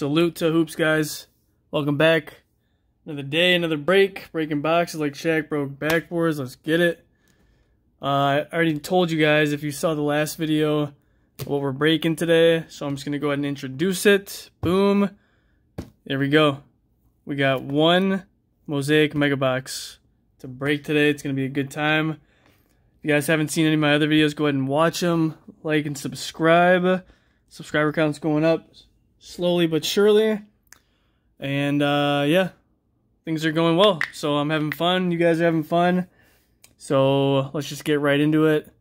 Salute to hoops, guys. Welcome back. Another day, another break. Breaking boxes like Shaq broke backboards. Let's get it. Uh, I already told you guys if you saw the last video what we're breaking today. So I'm just going to go ahead and introduce it. Boom. There we go. We got one Mosaic Mega Box to break today. It's going to be a good time. If you guys haven't seen any of my other videos, go ahead and watch them. Like and subscribe. Subscriber count's going up slowly but surely. And uh, yeah, things are going well. So I'm having fun. You guys are having fun. So let's just get right into it.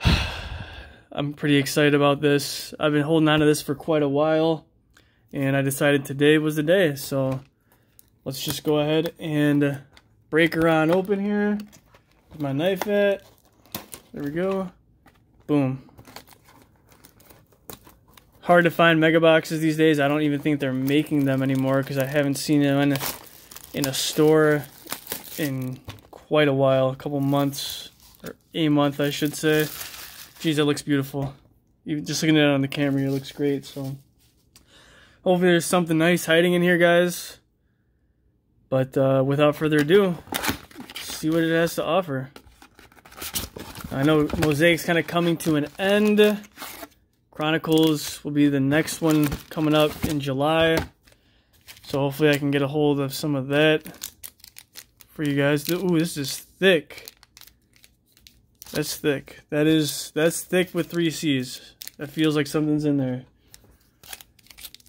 I'm pretty excited about this. I've been holding on to this for quite a while. And I decided today was the day. So let's just go ahead and break her on open here. With my knife at. There we go. Boom hard to find mega boxes these days. I don't even think they're making them anymore because I haven't seen them in, in a store in quite a while, a couple months, or a month, I should say. Geez, that looks beautiful. Even just looking at it on the camera, it looks great. So hopefully there's something nice hiding in here, guys. But uh, without further ado, see what it has to offer. I know Mosaic's kind of coming to an end. Chronicles will be the next one coming up in July. So hopefully I can get a hold of some of that for you guys. Ooh, this is thick. That's thick. That is that's thick with three C's. That feels like something's in there.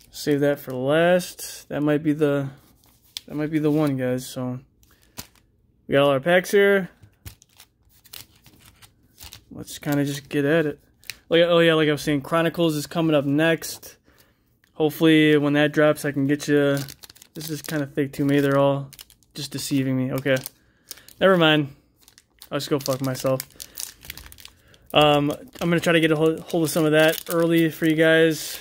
Save that for last. That might be the that might be the one, guys. So we got all our packs here. Let's kind of just get at it. Like, oh yeah, like I was saying, Chronicles is coming up next. Hopefully, when that drops, I can get you. This is kind of fake to me. they're all just deceiving me. Okay, never mind. I'll just go fuck myself. Um, I'm gonna try to get a hold of some of that early for you guys,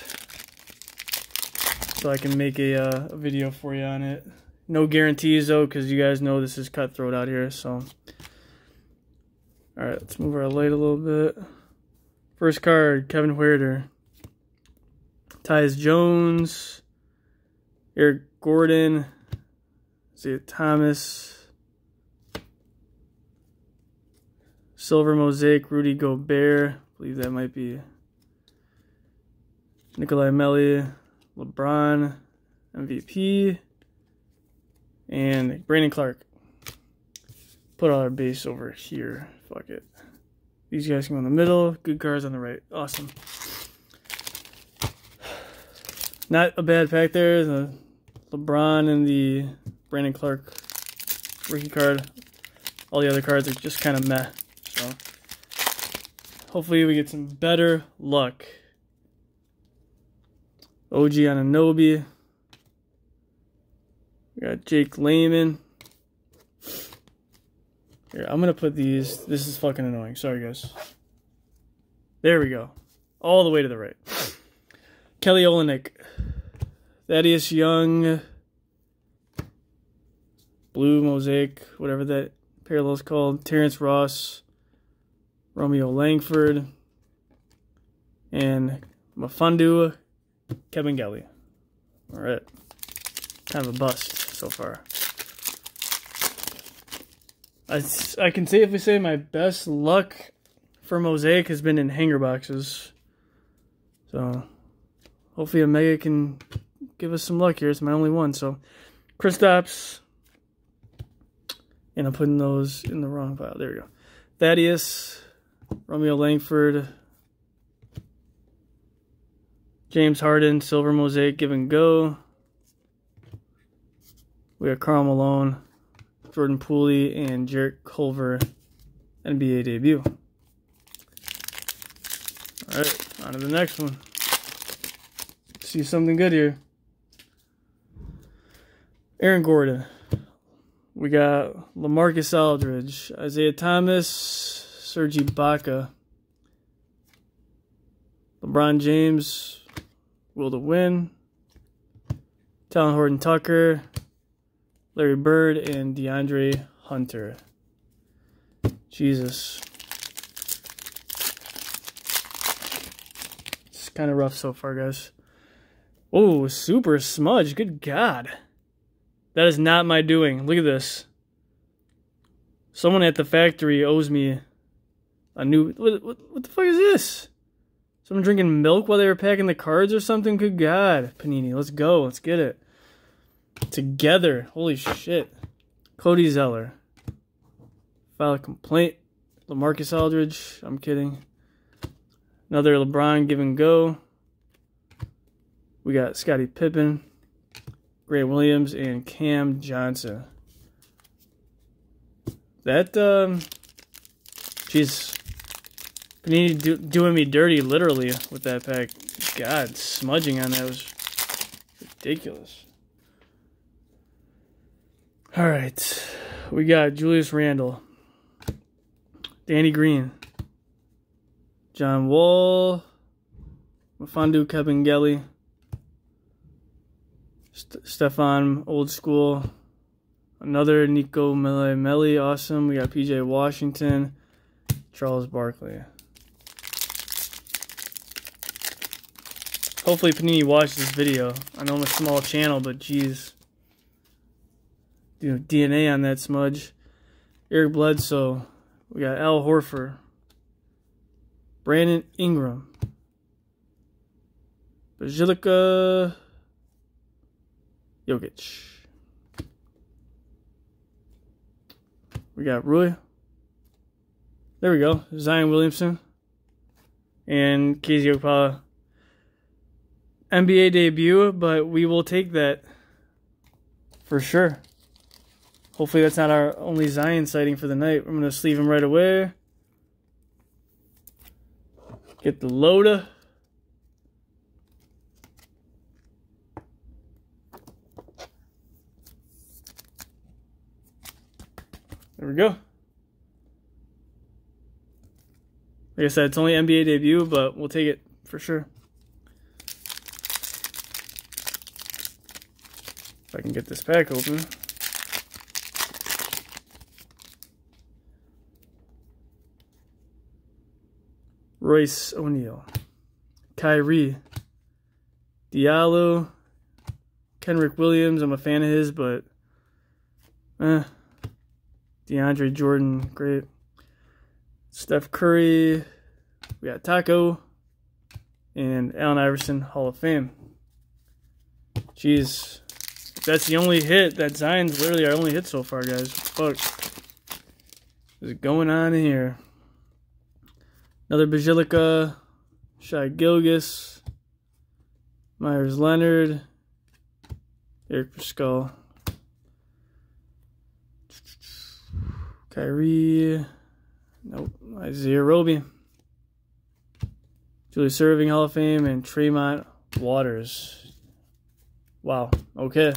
so I can make a, uh, a video for you on it. No guarantees though, because you guys know this is cutthroat out here. So, all right, let's move our light a little bit. First card, Kevin Huerter. Tyus Jones. Eric Gordon. Isaiah Thomas. Silver Mosaic, Rudy Gobert. I believe that might be Nikolai Melli, LeBron, MVP, and Brandon Clarke. Put our base over here. Fuck it. These guys can go in the middle. Good cards on the right. Awesome. Not a bad pack there. The LeBron and the Brandon Clarke rookie card. All the other cards are just kind of meh. So hopefully we get some better luck. OG Anunoby. We got Jake Layman. Here, I'm going to put these. This is fucking annoying. Sorry, guys. There we go. All the way to the right. Kelly Olynyk. Thaddeus Young. Blue Mosaic, whatever that parallel is called. Terrence Ross. Romeo Langford. And Mfiondu Kevin Kabengele. Alright. Kind of a bust so far. I, I can safely say my best luck for Mosaic has been in hanger boxes. So, hopefully a Mega can give us some luck here. It's my only one. So, Kristaps. And I'm putting those in the wrong pile. There we go. Thaddeus. Romeo Langford. James Harden. Silver Mosaic. Give and go. We have Karl Malone. Jordan Poole and Jarrett Culver NBA debut. Alright, on to the next one. See something good here. Aaron Gordon. We got Lamarcus Aldridge, Isaiah Thomas, Serge Ibaka, LeBron James, Will to Win, Talen Horton Tucker, Larry Bird, and DeAndre Hunter. Jesus. It's kind of rough so far, guys. Oh, super smudge. Good God. That is not my doing. Look at this. Someone at the factory owes me a new... What, what, what the fuck is this? Someone drinking milk while they were packing the cards or something? Good God. Panini, let's go. Let's get it. Together. Holy shit. Cody Zeller. File a complaint. Lamarcus Aldridge. I'm kidding. Another LeBron give and go. We got Scottie Pippen, Grant Williams, and Cam Johnson. That, um, jeez, Panini do, doing me dirty, literally, with that pack. God, smudging on that was ridiculous. All right, we got Julius Randle, Danny Green, John Wall, Mfiondu Kabengele, St Stefan Old School, another Nico Mele Melli, awesome. We got PJ Washington, Charles Barkley. Hopefully Panini watched this video. I know I'm a small channel, but geez. You know, DNA on that smudge. Eric Bledsoe. We got Al Horford. Brandon Ingram. Basilica Jokic. We got Rui. There we go. Zion Williamson. And KZ Okpala. NBA debut, but we will take that for sure. Hopefully that's not our only Zion sighting for the night. I'm going to sleeve him right away. Get the Loda. There we go. Like I said, it's only NBA debut, but we'll take it for sure. If I can get this pack open. Royce O'Neale, Kyrie, Diallo, Kenrich Williams. I'm a fan of his, but eh. DeAndre Jordan, great. Steph Curry, we got Tacko, and Allen Iverson, Hall of Fame. Jeez, that's the only hit. That Zion's literally our only hit so far, guys. Fuck is going on here? Another Basilica, Shai Gilgeous, Meyers Leonard, Eric Paschall, Kyrie, nope, Isaiah Roby, Julius Erving Hall of Fame, and Tremont Waters. Wow, okay.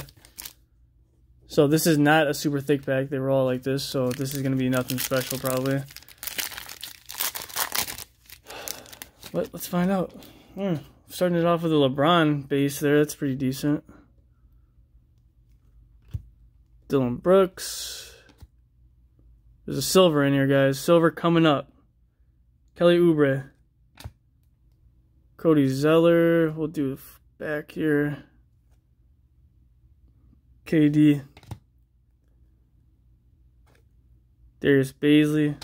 So this is not a super thick pack. They were all like this, so this is going to be nothing special probably. But let's find out. Hmm. Starting it off with a LeBron base there. That's pretty decent. Dillon Brooks. There's a silver in here, guys. Silver coming up. Kelly Oubre. Cody Zeller. We'll do back here. KD. Darius Bazley.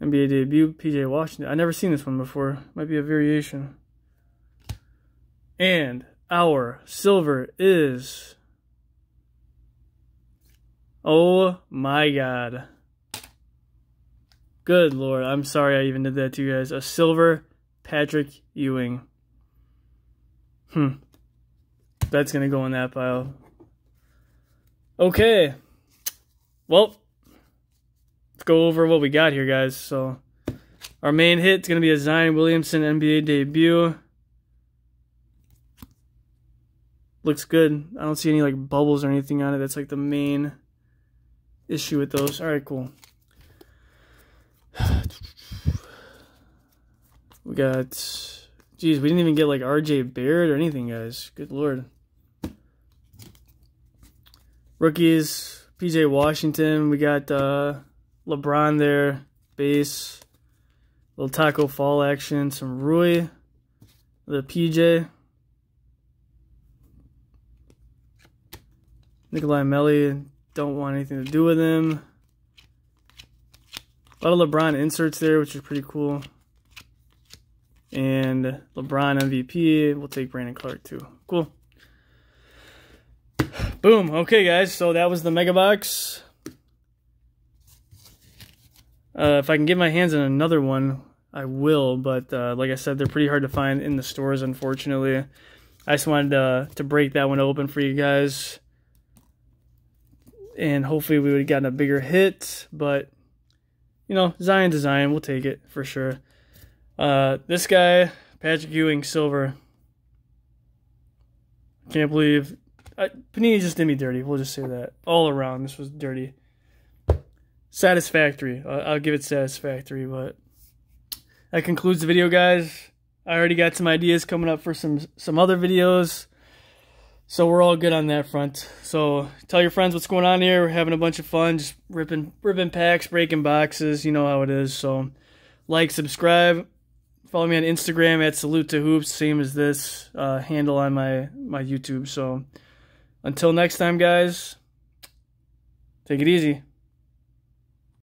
NBA debut, PJ Washington. i never seen this one before. Might be a variation. And our silver is. Oh my god. Good lord. I'm sorry I even did that to you guys. A silver Patrick Ewing. Hmm. That's going to go in that pile. Okay. Well, go over what we got here, guys. So, our main hit is going to be a Zion Williamson NBA debut. Looks good. I don't see any like bubbles or anything on it. That's like the main issue with those. All right, cool. We got, geez, we didn't even get like RJ Barrett or anything, guys. Good lord. Rookies, PJ Washington. We got uh, LeBron there, base. Little Tacko Fall action. Some Rui. the PJ. Nikolai Melli, don't want anything to do with him. A lot of LeBron inserts there, which is pretty cool. And LeBron MVP, we'll take Brandon Clarke too. Cool. Boom. Okay, guys, so that was the Mega Box. Uh, if I can get my hands on another one, I will. But uh, like I said, they're pretty hard to find in the stores, unfortunately. I just wanted to, to break that one open for you guys. And hopefully we would have gotten a bigger hit. But, you know, Zion to Zion, we'll take it for sure. Uh, this guy, Patrick Ewing, silver. Can't believe I, Panini just did me dirty. We'll just say that all around. This was dirty. Satisfactory. I'll, give it satisfactory, but that concludes the video, guys. I already got some ideas coming up for some some other videos. So we're all good on that front. So tell your friends what's going on here. We're having a bunch of fun, just ripping ripping packs, breaking boxes. You know how it is. So like, subscribe, follow me on Instagram at salute to hoops, same as this uh, handle on my my YouTube. So until next time, guys, take it easy.